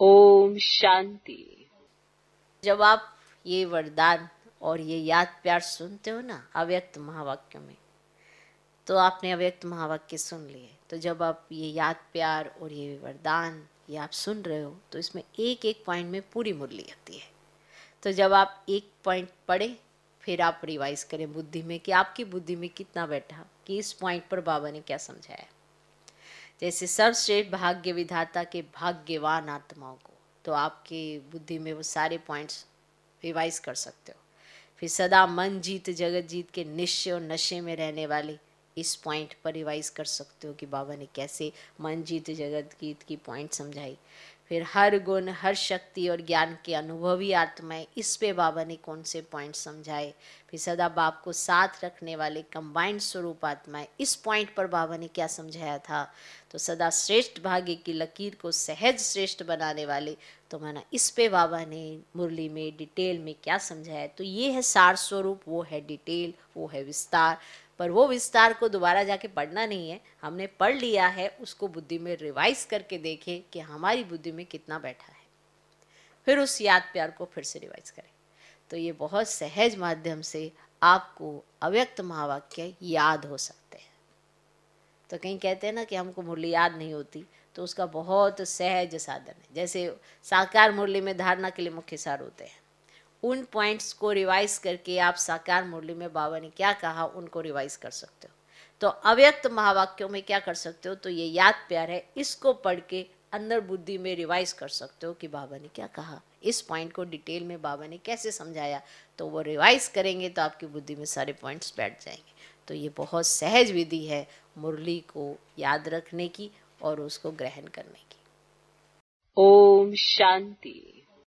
ओम शांति। जब आप ये वरदान और ये याद प्यार सुनते हो ना, अव्यक्त महावाक्य में तो आपने अव्यक्त महावाक्य सुन लिए। तो जब आप ये याद प्यार और ये वरदान ये आप सुन रहे हो तो इसमें एक एक पॉइंट में पूरी मुरली आती है। तो जब आप एक पॉइंट पढ़े, फिर आप रिवाइज करें बुद्धि में कि आपकी बुद्धि में कितना बैठा, कि इस पॉइंट पर बाबा ने क्या समझाया। जैसे सर्वश्रेष्ठ भाग्य विधाता के भाग्यवान आत्माओं को। तो आपके बुद्धि में वो सारे पॉइंट्स रिवाइज कर सकते हो। फिर सदा मन जीत, जगत जीत के निश्चय और नशे में रहने वाले इस पॉइंट पर रिवाइज कर सकते हो कि बाबा ने कैसे मन जीत, जगत गीत की पॉइंट समझाई। फिर हर गुण, हर शक्ति और ज्ञान के अनुभवी आत्माएँ इस पे बाबा ने कौन से पॉइंट समझाए? फिर सदा बाप को साथ रखने वाले कंबाइंड स्वरूप आत्माएँ, इस पॉइंट पर बाबा ने क्या समझाया था? तो सदा श्रेष्ठ भाग्य की लकीर को सहज श्रेष्ठ बनाने वाले तो माना इस पे बाबा ने मुरली में डिटेल में क्या समझाया? तो ये है सार स्वरूप, वो है डिटेल वो है विस्तार। पर वो विस्तार को दोबारा जाके पढ़ना नहीं है। हमने पढ़ लिया है, उसको बुद्धि में रिवाइज करके देखें कि हमारी बुद्धि में कितना बैठा है। फिर उस याद प्यार को फिर से रिवाइज करें। तो ये बहुत सहज माध्यम से आपको अव्यक्त महावाक्य याद हो सकते हैं। तो कहीं कहते हैं ना कि हमको मुरली याद नहीं होती तो उसका बहुत सहज साधन है। जैसे साकार मुरली में धारणा के लिए मुख्य सार होते हैं। उन पॉइंट्स को रिवाइज करके आप साकार मुरली में बाबा ने क्या कहा, उनको रिवाइज कर सकते हो। तो अव्यक्त महावाक्यों में क्या कर सकते हो तो ये याद प्यार है, इसको पढ़ के अंदर बुद्धि में रिवाइज कर सकते हो कि बाबा ने क्या कहा? इस पॉइंट को डिटेल में बाबा ने कैसे समझाया? तो वो रिवाइज करेंगे तो आपकी बुद्धि में सारे पॉइंट्स बैठ जाएँगे। तो ये बहुत सहज विधि है मुरली को याद रखने की और उसको ग्रहण करने की। ओम शांति।